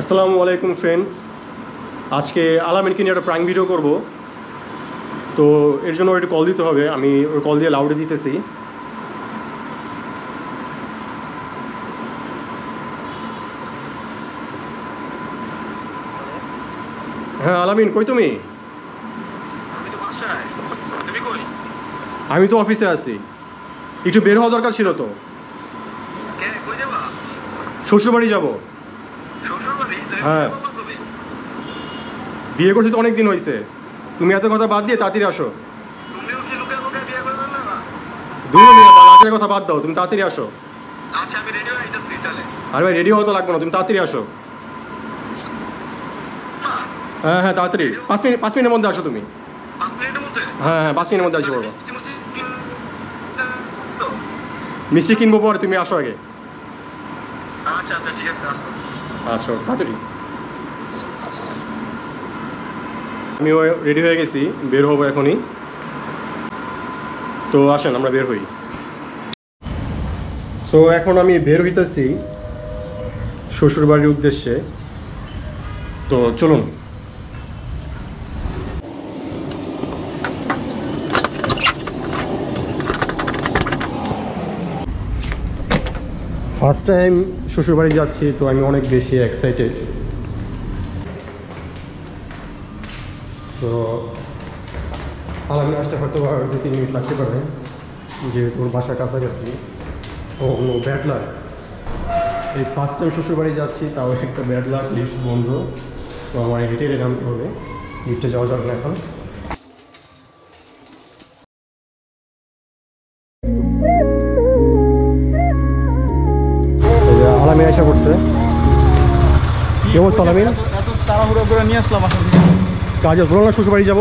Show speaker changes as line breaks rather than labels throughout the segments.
আসসালামু আলাইকুম ফ্রেন্ডস আজকে আলামিনকে নিয়ে একটা প্রাইম ভিডিও করব। তো এর জন্য একটু কল দিতে হবে। আমি ওর কল দিয়ে লাউডে দিতেছি। হ্যাঁ আলামিন কই তুমি?
আমি তো
অফিসে আছি। একটু বের হওয়া দরকার ছিল তো। শ্বশুরবাড়ি যাব।
শ্বশুর
হ্যাঁ।
বিয়ে
করছি তো অনেক দিন হয়েছে তুমি এত কথা বাদ দিয়ে তাড়াতাড়ি আসো। কথা বাদ দাও তুমি তাড়াতাড়ি আসো।
আচ্ছা
আরে ভাই রেডি হওয়া তো লাগবে না তুমি তাড়াতাড়ি আসো। হ্যাঁ হ্যাঁ তাড়াতাড়ি। পাঁচ মিনিট পাঁচ মিনিটের মধ্যে আসো তুমি। হ্যাঁ হ্যাঁ পাঁচ মিনিটের মধ্যে আসো বলো।
মিষ্টি মিষ্টি কিন- তো?
মিষ্টি কিনবো পরে তুমি আসো আগে।
আচ্ছা আচ্ছা ঠিক আছে
আসো তাড়াতাড়ি আমিও রেডি হয়ে গেছি, বের হব এখনই। তো আসেন, আমরা বের হই। সো এখন আমি বের হইতেছি শ্বশুরবাড়ির উদ্দেশ্যে। তো চলুন। ফার্স্ট টাইম শ্বশুরবাড়ি যাচ্ছি, তো আমি অনেক বেশি এক্সাইটেড তো আলামিন আসতে হয়তো দু তিন মিনিট লাগতে পারে, যেহেতু ওর বাসার কাছাকাছি। ও নো ব্যাড লাক এই ফার্স্ট টাইম শ্বশুরবাড়ি যাচ্ছি, তাও একটা ব্যাড লাক লিফট বন্ধ। তো আমার হেঁটে হেঁটে নামতে হবে। লিফটে যাওয়া যাবে না এখন। অবস্থা আলামিন
তাড়াহুড়ো করে নিয়ে আসলাম আসলে।
কাজে বলো না শ্বশুরবাড়ি যাব।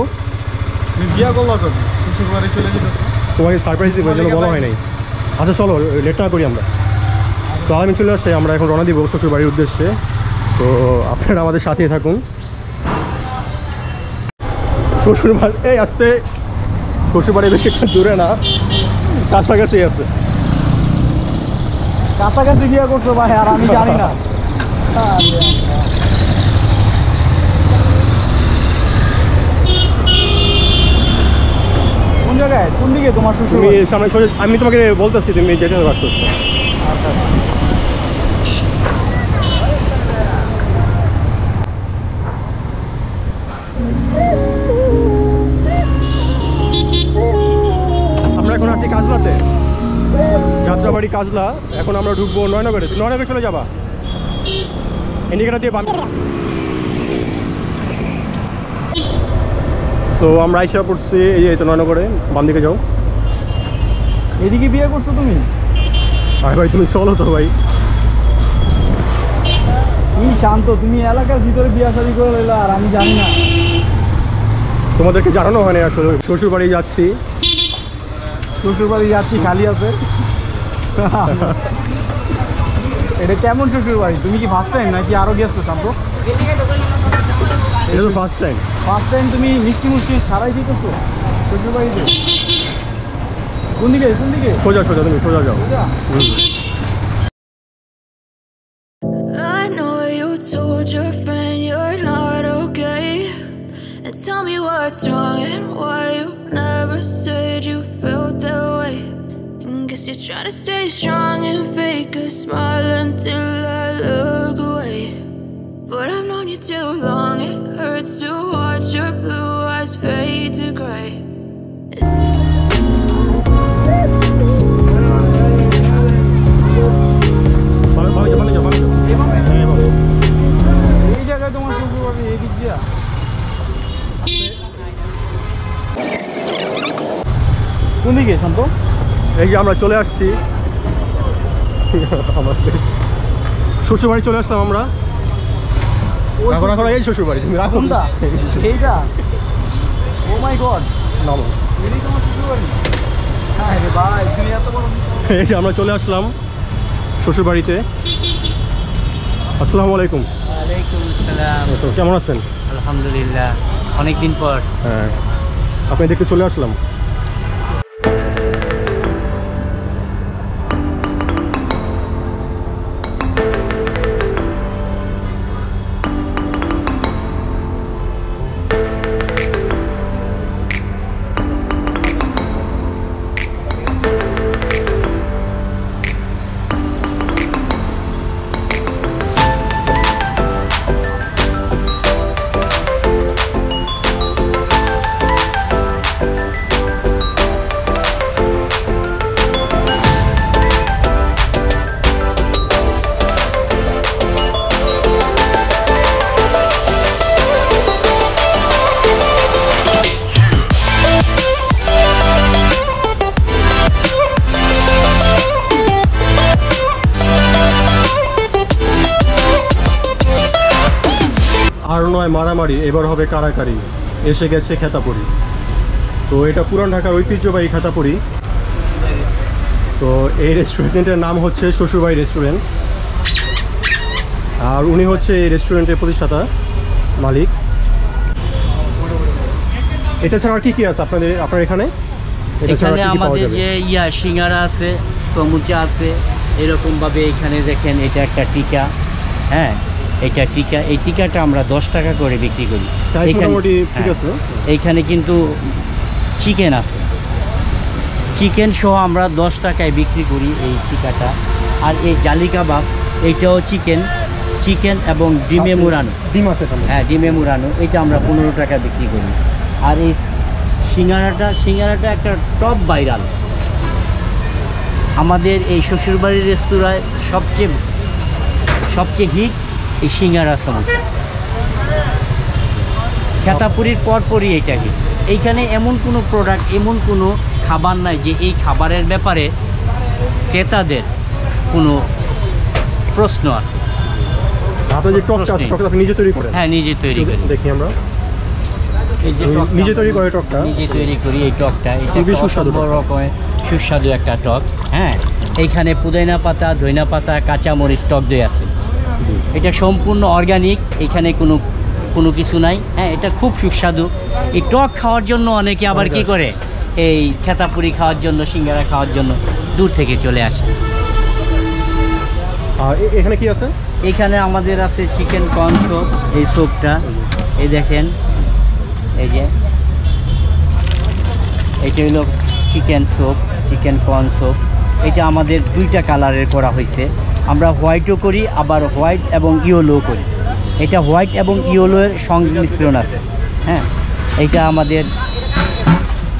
বিয়া করল কবে? শ্বশুর বাড়ি চলে যেতেছো।
তোমাকে সারপ্রাইজ দিব যেন বলা হয় নাই। আচ্ছা চলো লেট না করি আমরা। তো আলামিন চলে আসছে আমরা এখন রওনা দিব শ্বশুর বাড়ির উদ্দেশ্যে। তো আপনারা আমাদের সাথে থাকুন। শ্বশুর বাড়ি এই আসতে। শ্বশুর বাড়ি বেশি দূরে না কাছাকাছি আছে।
কাছাকাছি বিয়া করছ ভাই আর আমি জানি না। জায়গায়? কোন দিকে তোমার শ্বশুর
তুমি? সামনে আমি তোমাকে বলতেছি তুমি যেতে পারছ
আচ্ছা,
আমরা এখন আছি যাত্রাবাড়ি কাজলা। এখন আমরা ঢুকবো নয়নগরে। নয়নগরে চলে যাবা। ইন্ডিকেটার দিয়ে বাম তো আমরা আইসা পড়ছি এই যে এই তো নয়নগরে বাম দিকে যাও।
এদিকে বিয়ে করছ তুমি?
আরে ভাই তুমি চলো তো ভাই।
কি শান্ত তুমি এলাকার ভিতরে বিয়া শাদি করে লইলা আর আমি জানি না।
তোমাদেরকে জানানো হয়নি আসলে শ্বশুর বাড়ি যাচ্ছি।
শ্বশুর বাড়ি যাচ্ছি খালি আছে। এটা কেমন শ্বশুর বাড়ি তুমি কি ফার্স্ট টাইম নাকি আরও গেছো শান্ত?
এটা তো ফার্স্ট টাইম
ফার্স্ট টাইম তুমি মিষ্টি মুষ্টি ছাড়াই দিতেছো শ্বশুর বাড়িতে কোন দিকে কোন দিকে
সোজা সোজা তুমি সোজা যাও
সোজা?
হুম।
I know you told your friend you're not okay. And tell me what's wrong and why you never said you felt that way. And guess you're trying to stay strong and fake a smile until I look away. But I've
দিয়া? কোন দিকে? শান্ত
এই যে আমরা চলে আসছি। আমাদের শ্বশুর বাড়ি চলে আসলাম আমরা। এখন এখন এই শ্বশুর বাড়ি তুমি রাখুন
এইটা? ও মাই গড
নামো।
এটাই তোমার শ্বশুর বাড়ি হ্যাঁ রে ভাই তুমি এত বড়
এই যে আমরা চলে আসলাম শ্বশুর বাড়িতে আসসালামু। আলাইকুম কেমন আছেন?
আলহামদুলিল্লাহ। অনেকদিন পর।
হ্যাঁ। আপনি দেখতে চলে আসলাম। মারামারি এবার হবে কারাকারি। এসে গেছে খেতাপুরি। তো এটা পুরান ঢাকার ঐতিহ্যবাহী খেতাপুরি। তো এই রেস্টুরেন্টের নাম হচ্ছে শ্বশুরবাড়ি রেস্টুরেন্ট আর উনি হচ্ছে এই রেস্টুরেন্টের প্রতিষ্ঠাতা মালিক। এটা ছাড়া আর কি কি আছে আপনাদের আপনার এখানে?
এখানে আমাদের যে ইয়া সিঙ্গারা আছে সমুচা আছে এরকম ভাবে এখানে দেখেন এটা একটা টিকা। হ্যাঁ এটা টিকা এই টিকাটা আমরা দশ টাকা করে বিক্রি করি।
ঠিক
হ্যাঁ। এইখানে কিন্তু চিকেন আছে। চিকেন সহ আমরা দশ টাকায় বিক্রি করি এই টিকাটা। আর এই জালি কাবাব এইটাও চিকেন। চিকেন এবং ডিমে মুড়ানো।
ডিম আছে
হ্যাঁ ডিমে মুড়ানো। এটা আমরা পনেরো টাকা বিক্রি করি। আর এই সিঙ্গারাটা সিঙ্গারাটা একটা টপ ভাইরাল। আমাদের এই শ্বশুরবাড়ির রেস্তোরাঁয় সবচেয়ে সবচেয়ে হিট এই সিঙ্গারা সমস্যা খেতাপুরির পরপরই এটা হিট এইখানে এমন কোনো প্রোডাক্ট এমন কোনো খাবার নাই যে এই খাবারের ব্যাপারে ক্রেতাদের কোনো প্রশ্ন আছে।
নিজে তৈরি করেন।
হ্যাঁ নিজে তৈরি করি।
দেখি আমরা।
এই যে
উনি
টকটা
নিজে তৈরি করে টকটা?
নিজে তৈরি করি এই টকটা। এটা
সুস্বাদু
রকমের সুস্বাদু একটা টক। হ্যাঁ এইখানে পুদিনা পাতা ধইনা পাতা কাঁচামরিচ টক দই আছে। এটা সম্পূর্ণ অর্গানিক এখানে কোনো কোনো কিছু নাই। হ্যাঁ এটা খুব সুস্বাদু। এই টক খাওয়ার জন্য অনেকে আবার কি করে? এই খেতাপুরি খাওয়ার জন্য সিঙ্গারা খাওয়ার জন্য দূর থেকে চলে আসে।
আর এখানে কি আছে?
এখানে আমাদের আছে চিকেন কর্ন সোপ এই স্যুপটা এই দেখেন এই যে। এটা হলো chicken soup chicken corn soup এটা আমাদের দুইটা কালারের করা হয়েছে আমরা হোয়াইটও করি আবার হোয়াইট এবং ইয়েলো করি। এটা হোয়াইট এবং ইয়েলোর সংমিশ্রণ আছে হ্যাঁ? এটা আমাদের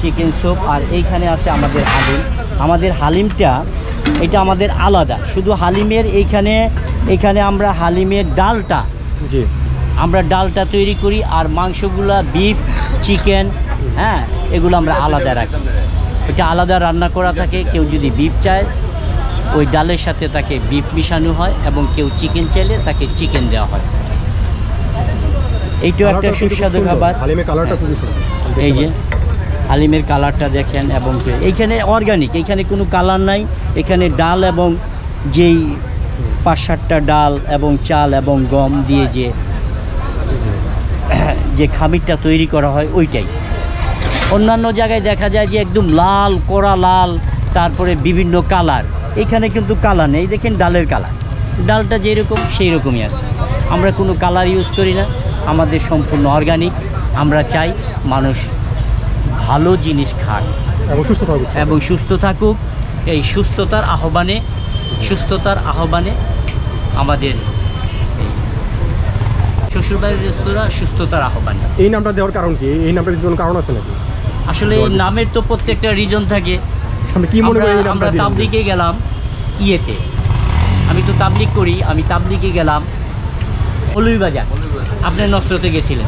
চিকেন স্যুপ আর এইখানে আছে আমাদের হালিম। আমাদের হালিমটা এটা আমাদের আলাদা। শুধু হালিমের এইখানে এইখানে আমরা হালিমের ডালটা
জি।
আমরা ডালটা তৈরি করি আর মাংসগুলা বিফ চিকেন হ্যাঁ? এগুলো আমরা আলাদা রাখি। এটা আলাদা রান্না করা থাকে কেউ যদি বিফ চায় ওই ডালের সাথে তাকে বিফ মিশানো হয় এবং কেউ চিকেন চাইলে তাকে চিকেন দেওয়া হয়। এইটাও একটা সুস্বাদু খাবার। এই যে হালিমের কালারটা দেখেন এবং এইখানে অর্গানিক এখানে কোনো কালার নাই। এখানে ডাল এবং যেই পাঁচ সাতটা ডাল এবং চাল এবং গম দিয়ে যে যে খামিরটা তৈরি করা হয় ওইটাই। অন্যান্য জায়গায় দেখা যায় যে একদম লাল কড়া লাল তারপরে বিভিন্ন কালার এখানে কিন্তু কালার নেই দেখেন ডালের কালার। ডালটা যেরকম সেই রকমই আছে। আমরা কোনো কালার ইউজ করি না আমাদের সম্পূর্ণ অর্গানিক আমরা চাই মানুষ ভালো জিনিস খাক।
এবং সুস্থ থাকুক।
এবং সুস্থ থাকুক। এই সুস্থতার আহ্বানে সুস্থতার আহ্বানে আমাদের শ্বশুরবাড়ির রেস্তোরাঁ সুস্থতার আহ্বানে।
এই নামটা দেওয়ার কারণ কি? এই নামটা কারণ আছে নাকি?
আসলে এই নামের তো প্রত্যেকটা রিজন থাকে।
আপনি কি মনে এই
আমরা- আমরা? তাবলিগে গেলাম ইয়েতে। আমি তো তাবলিগ করি আমি তাবলিগে গেলাম মৌলভীবাজার। আপনি নষ্টতে গেছিলেন।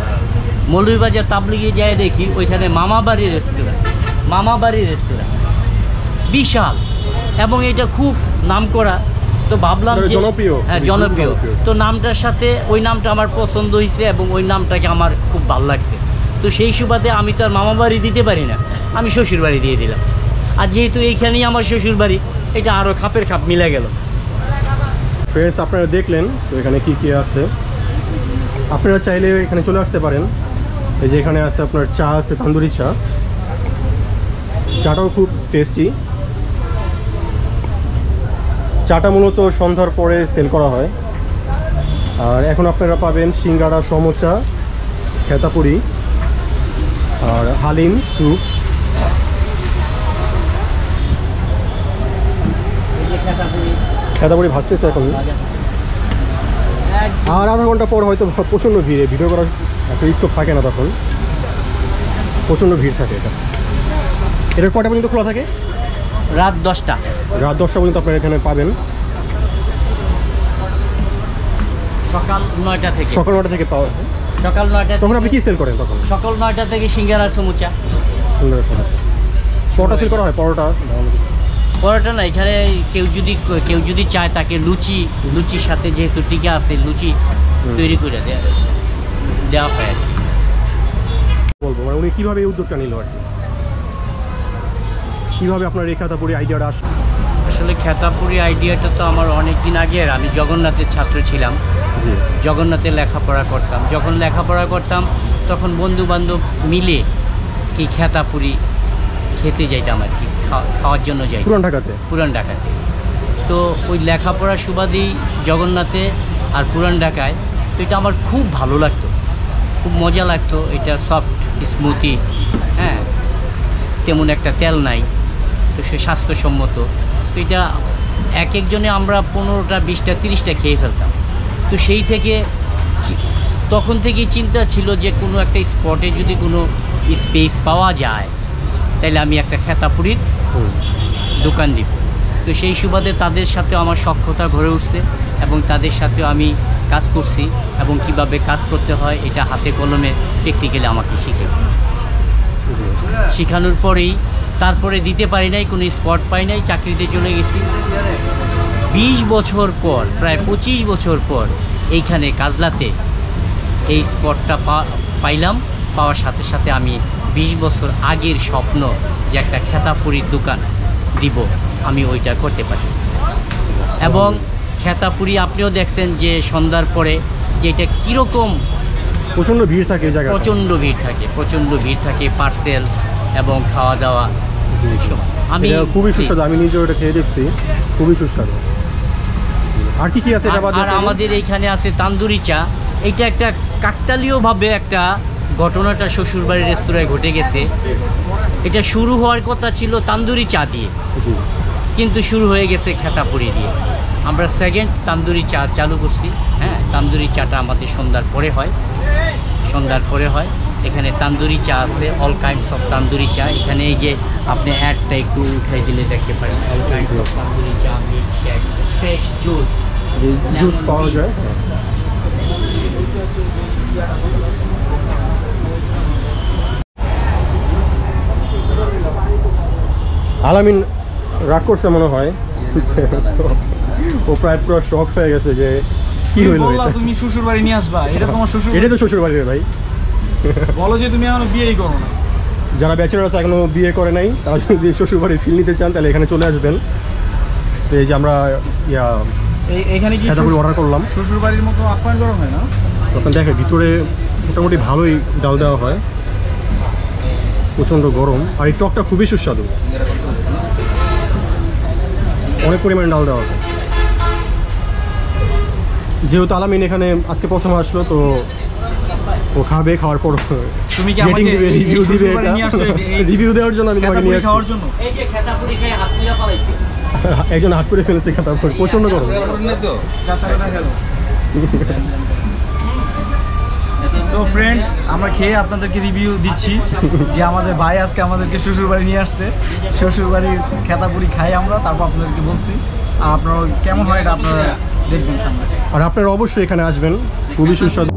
মৌলভীবাজার তাবলিগে যায় দেখি ওইখানে মামাবাড়ি রেস্তোরাঁ মামাবাড়ি রেস্তোরাঁ বিশাল। এবং এটা খুব নাম করা তো ভাবলাম যে
জনপ্রিয়,
হ্যাঁ জনপ্রিয়।
জনপ্রিয়।
তো নামটার সাথে ওই নামটা আমার পছন্দ হয়েছে এবং ওই নামটাকে আমার খুব ভালো লাগছে। তো সেই সুবাদে আমি তো আর মামা বাড়ি দিতে পারি না। আমি শ্বশুর বাড়ি দিয়ে দিলাম। আর যেহেতু এইখানেই আমার শ্বশুর বাড়ি এটা আরও খাপের খাপ মিলে গেল।
ফ্রেন্ডস আপনারা দেখলেন তো এখানে কি কি আছে। আপনারা চাইলে এখানে চলে আসতে পারেন। এই যে এখানে আছে আপনার চা আছে, তান্দুরি চা। চাটাও খুব টেস্টি চাটা মূলত সন্ধ্যার পরে সেল করা হয়। আর এখন আপনারা পাবেন সিঙ্গারা সমোচা খেতাপুরি, আর হালিম, স্যুপ। খেতাপুরি ভাজতেছে এখন। আর আধা ঘণ্টা পর হয়তো প্রচণ্ড ভিড়ে ভিডিও করার একটা স্কোপ থাকে না তখন। প্রচণ্ড ভিড় থাকে এটা। এটা কটা পর্যন্ত খোলা থাকে?
রাত দশটা।
রাত দশটা পর্যন্ত আপনারা এখানে পাবেন।
সকাল নয়টা থেকে।
সকাল নটা থেকে পাওয়া।
সকাল নয়টা
তখন আপনি কি সেল করেন তখন?
সকাল নয়টা থেকে সিঙ্গারা সমুচা।
সুন্দর সময় পরোটা সেল করা হয়? পরোটা?
পরোটা না এখানে কেউ যদি কেউ যদি চায় তাকে লুচি লুচির সাথে যেহেতু টিকা আছে লুচি তৈরি করে দেয় দেওয়া হয় আর কি।
বলব মানে উনি কীভাবে এই উদ্যোগটা নিল আর কি? কীভাবে আপনার এই খাতাপুরি আইডিয়াটা আসলো
আসলে খেতাপুরি আইডিয়াটা তো আমার অনেক দিন আগের আমি জগন্নাথের ছাত্র ছিলাম। জগন্নাথে লেখাপড়া করতাম। যখন লেখাপড়া করতাম তখন বন্ধু বান্ধব মিলে এই খেতাপুরি খেতে যাইতাম আর কি। খাওয়ার জন্য যাই।
পুরান ঢাকাতে?
পুরান ঢাকাতে। তো ওই লেখাপড়ার সুবাদেই জগন্নাথে আর পুরান ঢাকায় তো এটা আমার খুব ভালো লাগতো। খুব মজা লাগতো এটা সফট স্মুথি হ্যাঁ? তেমন একটা তেল নাই তো সে স্বাস্থ্যসম্মত। তো এটা এক একজনে আমরা পনেরোটা বিশটা তিরিশটা খেয়ে ফেলতাম। তো সেই থেকে তখন থেকেই চিন্তা ছিল যে কোনো একটা স্পটে যদি কোনো স্পেস পাওয়া যায় তাহলে আমি একটা খেতাপুরির
হুম
দোকান তো সেই সুবাদে তাদের সাথেও আমার সক্ষতা গড়ে উঠছে এবং তাদের সাথেও আমি কাজ করছি এবং কীভাবে কাজ করতে হয় এটা হাতে কলমে প্র্যাকটিক্যালি আমাকে শিখেছে। শেখানোর পরেই তারপরে দিতে পারি নাই, কোনো স্পট পাই নাই, চাকরিতে চলে গেছি। বিশ বছর পর, প্রায় পঁচিশ বছর পর এইখানে কাজলাতে এই স্পটটা পাইলাম। পাওয়ার সাথে সাথে আমি বিশ বছর আগের স্বপ্ন যে একটা খেতাপুরির দোকান দিব আমি ওইটা করতে পারছি। এবং খেতাপুরি আপনিও দেখছেন যে সন্ধ্যার পরে যে এটা কীরকম
প্রচণ্ড ভিড় থাকে
প্রচণ্ড ভিড় থাকে প্রচণ্ড ভিড় থাকে পার্সেল এবং খাওয়া দাওয়া। আমি
খুবই সুস্বাদু আমি নিজেও এটা খেয়ে দেখছি খুবই সুস্বাদু। আর কি কি আছে
আর-? আমাদের এইখানে আছে তান্দুরি চা। এটা একটা কাকতালীয়ভাবে একটা ঘটনাটা শ্বশুরবাড়ির রেস্তোরাঁয় ঘটে গেছে। এটা শুরু হওয়ার কথা ছিল তান্দুরি চা দিয়ে। কিন্তু শুরু হয়ে গেছে খেতাপুরি দিয়ে। আমরা সেকেন্ড তান্দুরি চা চালু করছি। হ্যাঁ তান্দুরি চাটা আমাদের সন্ধ্যার পরে হয়। সন্ধ্যার পরে হয়। এখানে তান্দুরি চা আছে অল কাইন্ডস অফ তান্দুরি চা। এখানে এই যে আপনি অ্যাডটা একটু উঠাই দিলে দেখতে পারেন। অল কাইন্ডস অফ তান্দুরি চা মিল্ক ফ্রেশ জুস
জুস পাওয়া যায়? আলামিন রাগ করছে মনে হয়। ও প্রায় পুরো শখ হয়ে গেছে যে কি হইল এটা।
তুমি শ্বশুর বাড়ি নিয়ে আসবা? এটা তোমার শ্বশুর
এটাই তো শ্বশুর বাড়ির ভাই।
বলো যে তুমি এখনও বিয়েই করো না।
যারা ব্যাচেলার আছে এখনও বিয়ে করে নাই তারা যদি শ্বশুর বাড়ি ফিল নিতে চান তাহলে এখানে চলে আসবেন। তো এই যে আমরা ইয়া
এই এখানে কি
অর্ডার করলাম
শ্বশুর বাড়ির মতো আপ্যায়ন করা হয় না?
তখন দেখে ভিতরে মোটামুটি ভালোই ডাল দেওয়া হয়। প্রচণ্ড গরম। আর এই টকটা খুবই সুস্বাদু। অনেক পরিমাণে ডাল দেওয়া হবে। যেহেতু আলামিন এখানে আজকে প্রথম আসলো তো ও খাবে খাওয়ার পর
তুমি কি আমাকে
রিভিউ দিবে রিভিউ দেওয়ার জন্য আমি তোমাকে
খেতাপুরি
নিয়ে
খাওয়ার জন্য?
এই যে খেতাপুরি খেয়ে হাত তুলে পালাইছে
একজন হাত করে ফেলেছে খাতা প্রচণ্ড গরম।
সো ফ্রেন্ডস আমরা খেয়ে আপনাদেরকে রিভিউ দিচ্ছি যে আমাদের ভাই আজকে আমাদেরকে শ্বশুর বাড়ি নিয়ে আসছে। শ্বশুর বাড়ির খেতাপুরি খাই আমরা, তারপর আপনাদেরকে বলছি। আর আপনারা কেমন হয় এটা আপনারা দেখবেন সামনে।
আর আপনারা অবশ্যই এখানে আসবেন। খুবই সুস্বাদু।